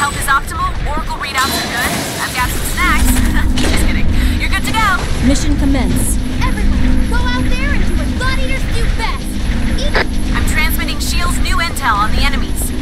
health is optimal, Oracle readouts are good. I've got some snacks. Just kidding. You're good to go. Mission commence. Everyone, go out there and do what God Eaters do best. Eat I'm transmitting Shield's new intel on the enemies.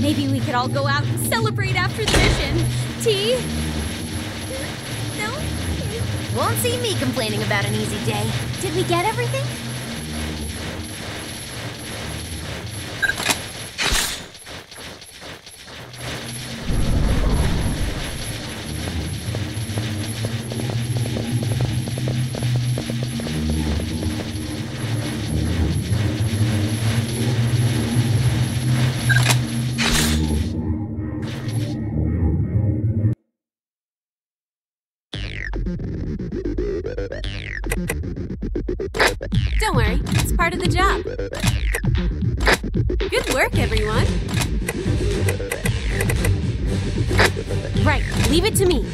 Maybe we could all go out and celebrate after the mission. Tea? No? Won't see me complaining about an easy day. Did we get everything? work, everyone. Right, leave it to me.